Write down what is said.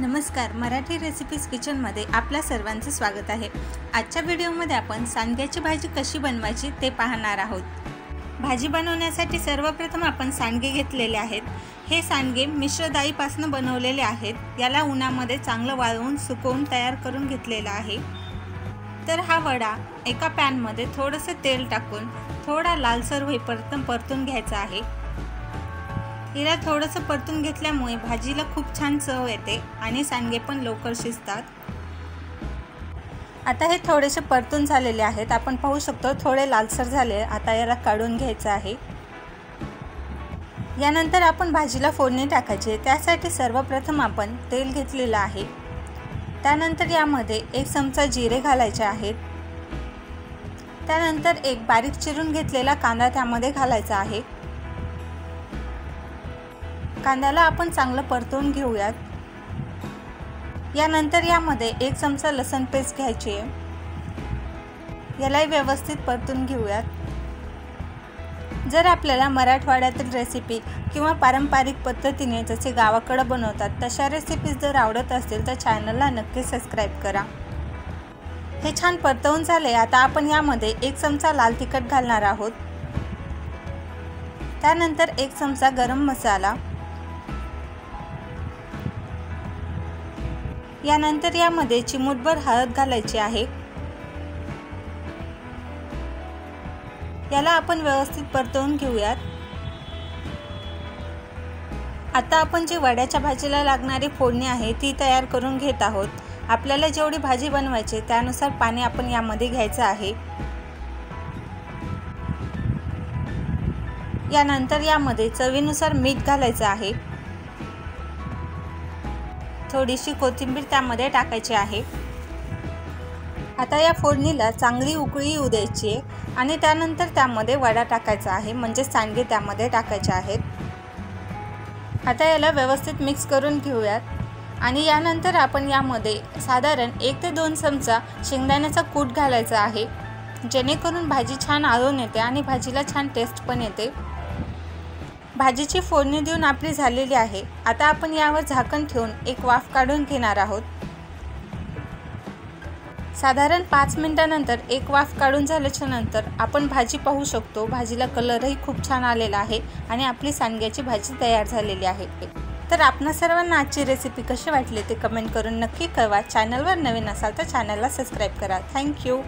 नमस्कार मराठी रेसिपीज किचनमध्ये आपल्या सर्वांचं स्वागत आहे. आजच्या व्हिडिओमध्ये आपण सांडग्याची भाजी कशी बनवायची ते पाहणार आहोत. भाजी बनवण्यासाठी सर्वप्रथम आपण सांडगे घेतलेले आहेत. हे सांडगे मिश्र बनवलेले आहेत. याला उन्हामध्ये चांगलं वाळवून सुकवून तयार करून घेतलेला आहे. तर हा वडा एका पॅनमध्ये थोडंसं तेल टाकून थोडा लालसर होईपर्यंत परतून घ्यायचा आहे. हिला थोडंसं परतून घेतल्यामुळे भाजीला खूप छान चव येते आणि सांडगे पण लवकर शिजतात. आता हे थोडेसे परतून झालेले आहेत. आपण पाहू शकतो थोडे लालसर झाले. आता याला काढून घ्यायचं आहे. यानंतर आपण भाजीला फोडणी टाकायची. त्यासाठी सर्वप्रथम आपण तेल घेतलेलं आहे. त्यानंतर यामध्ये एक चमचा जिरे घालायचे आहेत. त्यानंतर एक बारीक चिरून घेतलेला कांदा त्यामध्ये घालायचा आहे. कांद्याला आपण चांगलं परतवून घेऊयात. यानंतर यामध्ये एक चमचा लसण पेस्ट घ्यायची आहे. यालाही व्यवस्थित परतून घेऊयात. जर आपल्याला मराठवाड्यातील रेसिपी किंवा पारंपरिक पद्धतीने जसे गावाकडं बनवतात तशा रेसिपीज जर आवडत असतील तर चॅनलला नक्की सबस्क्राईब करा. हे छान परतवून झाले आता आपण यामध्ये एक चमचा लाल तिखट घालणार आहोत. त्यानंतर एक चमचा गरम मसाला. यानंतर यामध्ये चिमूटभर हळद घालायची आहे. याला आपण व्यवस्थित परतवून घेऊयात. आता आपण जी वड्याच्या भाजीला लागणारी फोडणी आहे ती तयार करून घेत आहोत. आपल्याला जेवढी भाजी बनवायची त्यानुसार पाणी आपण यामध्ये घ्यायचं आहे. यानंतर यामध्ये चवीनुसार मीठ घालायचं आहे. थोडीशी कोथिंबीर त्यामध्ये टाकायची आहे. आता या फोडणीला चांगली उकळी येऊ द्यायची आहे आणि त्यानंतर त्यामध्ये वडा टाकायचा आहे म्हणजे सांडगे त्यामध्ये टाकायचे आहेत. आता याला व्यवस्थित मिक्स करून घेऊयात. आणि यानंतर आपण यामध्ये साधारण एक ते दोन चमचा शेंगदाण्याचा कूट घालायचा आहे जेणेकरून भाजी छान आळून येते आणि भाजीला छान टेस्ट पण येते. भाजीची फोडणी देऊन आपली झालेली आहे. आता आपण यावर झाकण ठेवून एक वाफ काढून घेणार आहोत. साधारण पाच मिनिटानंतर एक वाफ काढून झाल्याच्यानंतर आपण भाजी पाहू शकतो. भाजीला कलरही खूप छान आलेला आहे आणि आपली सांडग्याची भाजी तयार झालेली आहे. तर आपणा सर्वांना आजची रेसिपी कशी वाटली ते कमेंट करून नक्की कळवा. चॅनलवर नवीन असाल तर चॅनलला सबस्क्राईब करा. थँक्यू